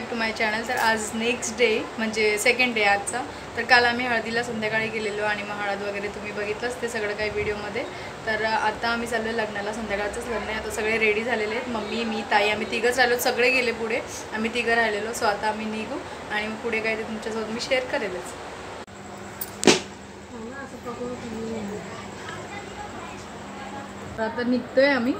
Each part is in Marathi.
बॅक टू माय चॅनल तर आज नेक्स्ट डे म्हणजे सेकंड डे आजचा तर काल आम्ही हळदीला संध्याकाळी गेलेलो आणि मग हळद वगैरे तुम्ही बघितलंच ते सगळं काही व्हिडिओमध्ये तर आता आम्ही चाललो लग्नाला संध्याकाळचंच लग्न आहे. आता सगळे रेडी झालेले आहेत. मम्मी मी ताई आम्ही तिघंच राहिलो. सगळे गेले पुढे. आम्ही तिघं राहिलेलो. सो आता आम्ही निघू आणि मग पुढे काय ते तुमच्यासोबत मी शेअर करेलच. तर आता निघतोय आम्ही.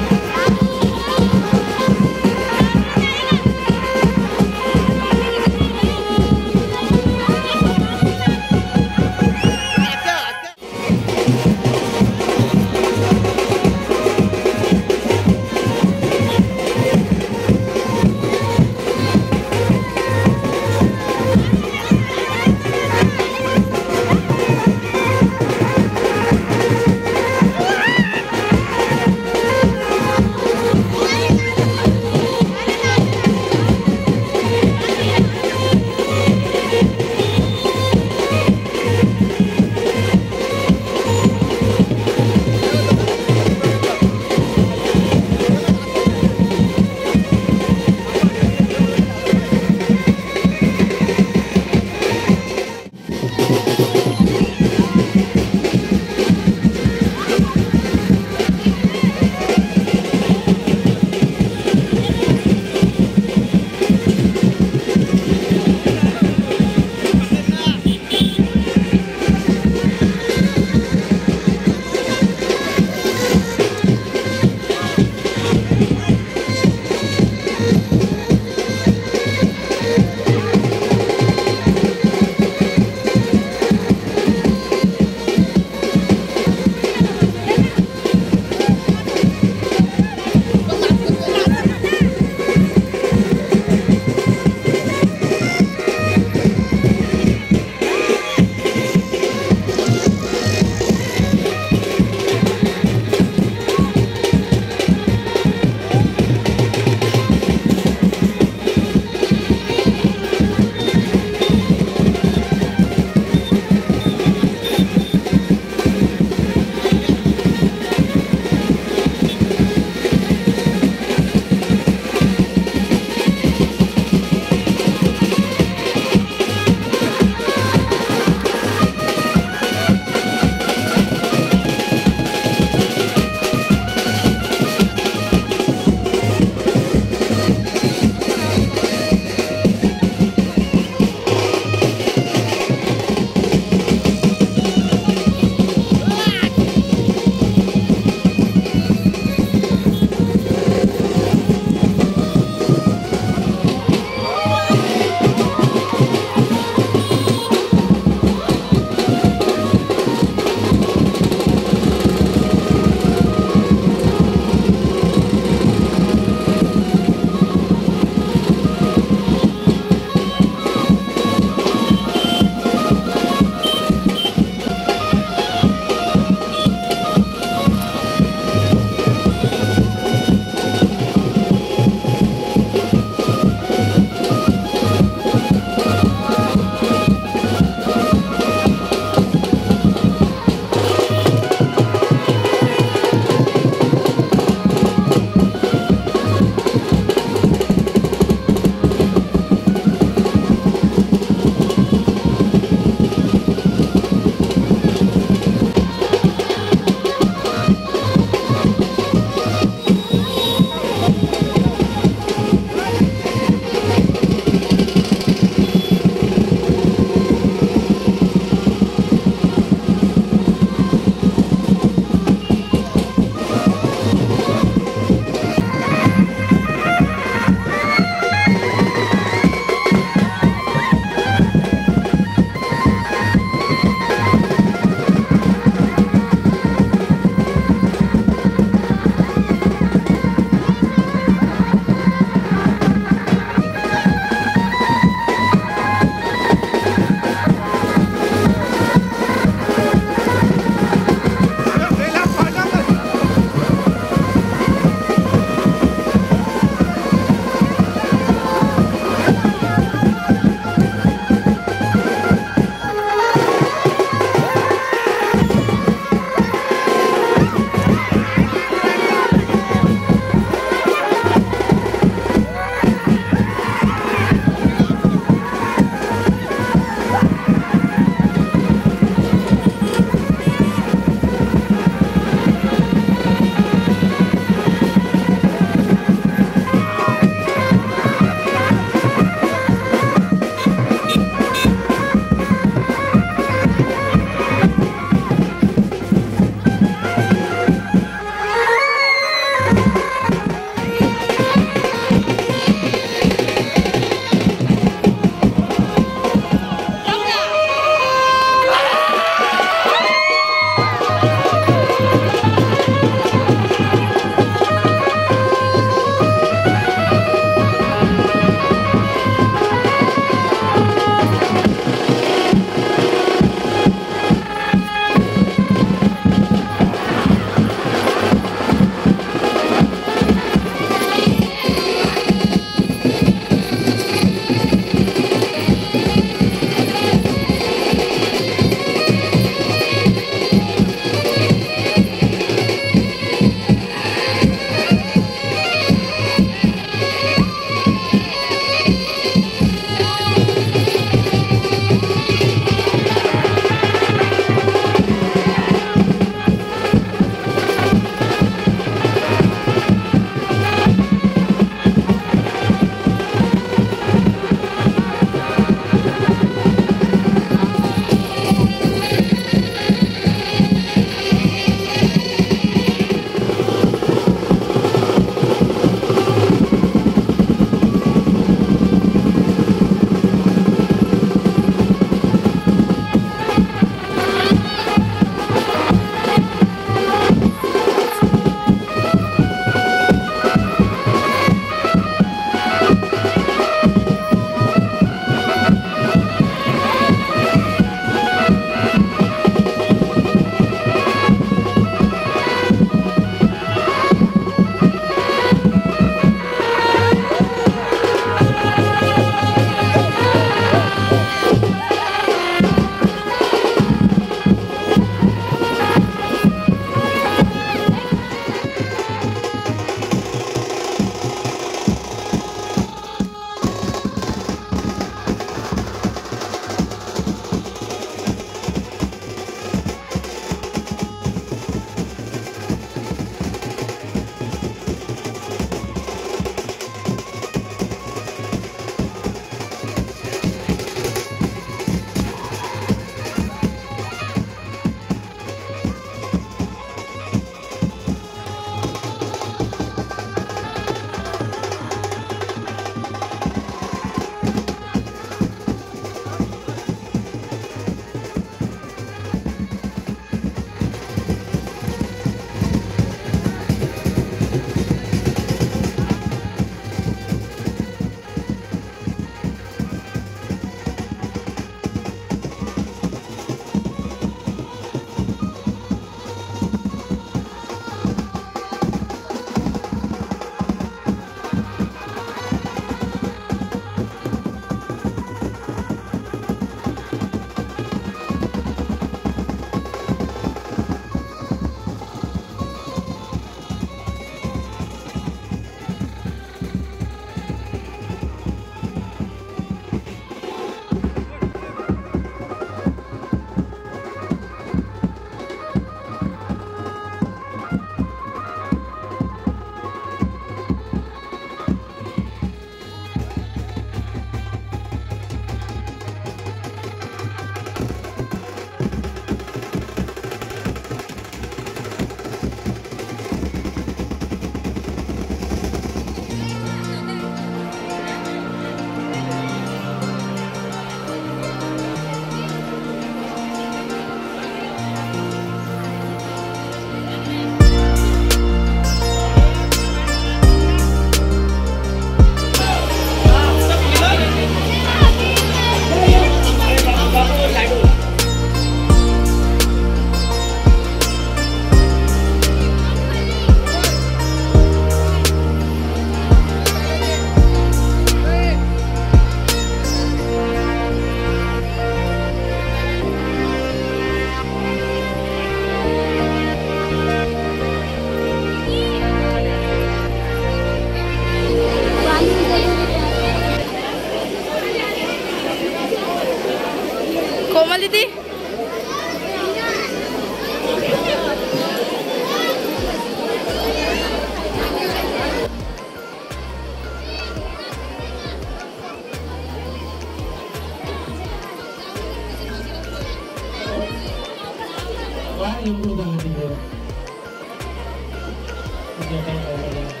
जे काही राहिलेलं आहे.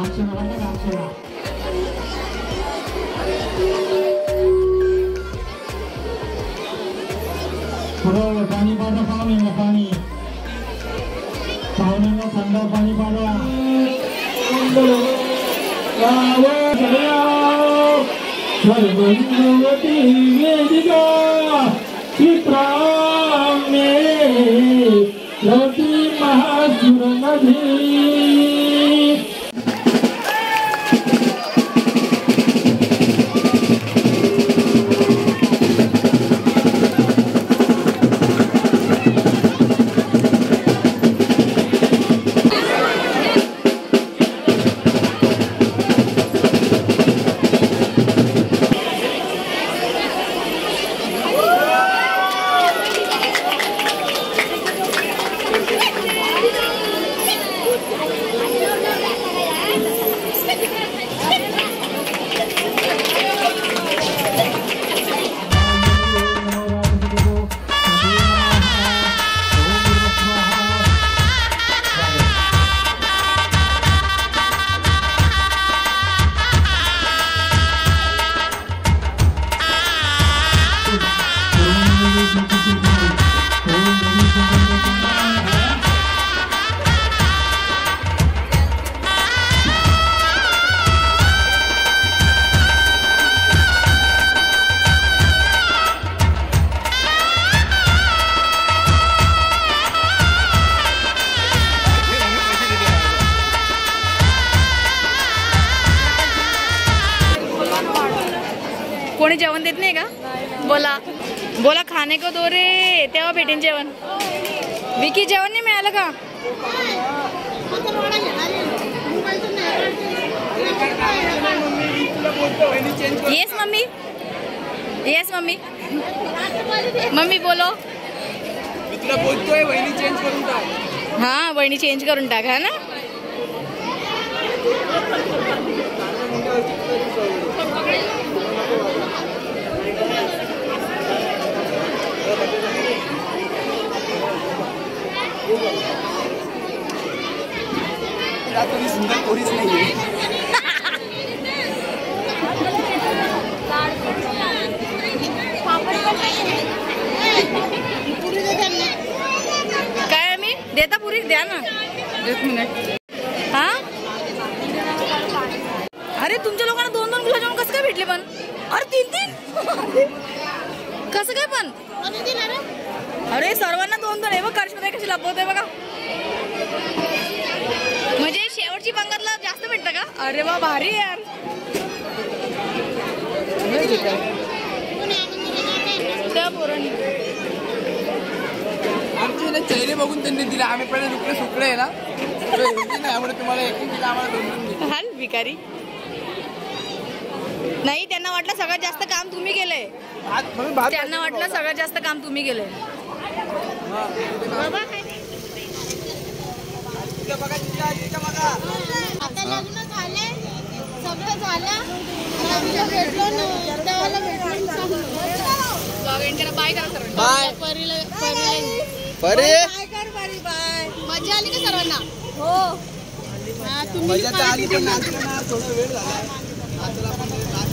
अक्षरा बघा ना, अक्षरा पुढं पाणी पाजा पाहुण्यांना पाणी पाहुण्यांना थंड पाणी पाजा स्वर्गवती वेदिका चित्रामे रती महासुर खाणे को दो रे। तेव्हा भेटेन जेवण. विकी जेवण नाही मिळालं का? Yes mummy. Yes mummy. Mummy बोलो. तुला बोलतोय वहिनी चेंज करून टाक. हा वहिनी चेंज करून टाक हा ना? तुला तुम्ही सुंदर कोणीच नाहीये. काय मी? देता पुरी? द्या ना. एक मिनिट. हा? अरे तुमच्या लोकांना दोन दोन गुलाबजामुन कसं काय भेटले पण? अरे तीन तीन कसं काय पण? अरे सर्वांना दोन दोन आहे बघ कशी लपवते बघा. शेवटची पंगतला जास्त भेटतं का? अरे वा भारी यार. त्या पोरांनी आमचे ना चेहरे बघून त्यांनी दिले. आम्ही पहिले दुकडे सुकडे आहे ना त्यामुळे तुम्हाला एक दिला आम्हाला दोन दोन दिले. हाल भिकारी. नाही त्यांना वाटलं सगळ्यात जास्त काम तुम्ही केलंय. भात म्हणून भात त्यांना वाटलं सगळ्यात जास्त काम तुम्ही केलंय. आता लग्न झाले सगळं झालं. भेटलो देवाला भेटलो. बाय करा सर बाय परीला परीला बरे बाय कर परी बाय मजा आली का सर्वांना? हो. हा, तुम्ही मजा तर आली पण नाचलं ना थोडा वेळ झाला. नाचला पण नाच